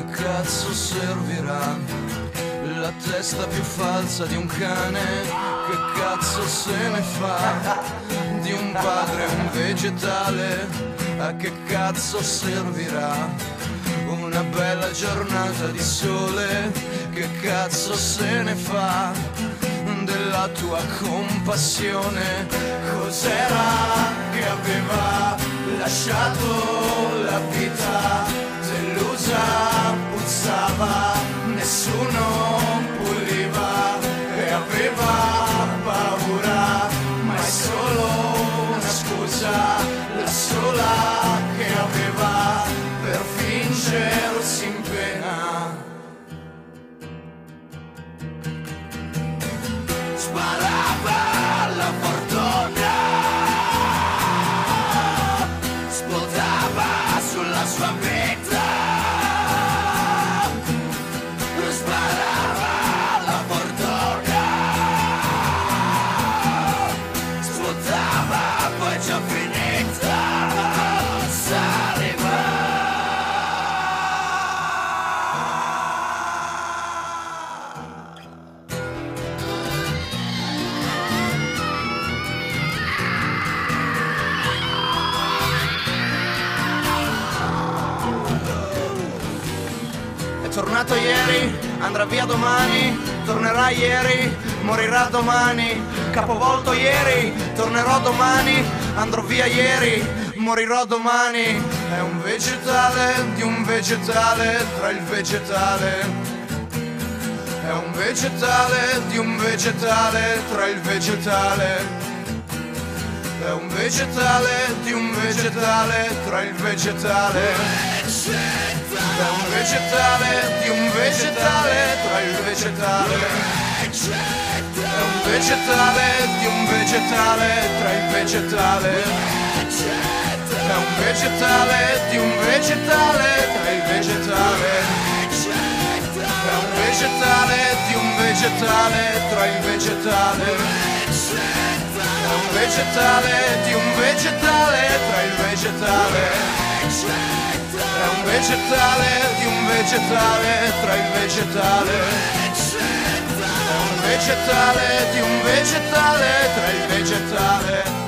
cazzo servirà? La testa più falsa di un cane, che cazzo se ne fa? Di un padre un vegetale, a che cazzo servirà? Una bella giornata di sole, che cazzo se ne fa? Della tua compassione, cos'era che aveva lasciato la vita? sincero, sin pena. Es tornato ieri, andrà via domani, tornerà ieri, morirà domani, capovolto ieri, tornerò domani, andrò via ieri, morirò domani. È un vegetale di un vegetale tra il vegetale. È un vegetale di un vegetale tra il vegetale. È un vegetale di un vegetale tra il vegetale. È un vegetale di un vegetale tra il vegetale. È un vegetale di un vegetale tra il vegetale. È un vegetale di un vegetale tra il vegetale. È un vegetale di un vegetale tra il vegetale. Un vegetale di un vegetale tra il vegetale. È un vegetale di un vegetale tra il vegetale. È un vegetale di un vegetale tra il vegetale.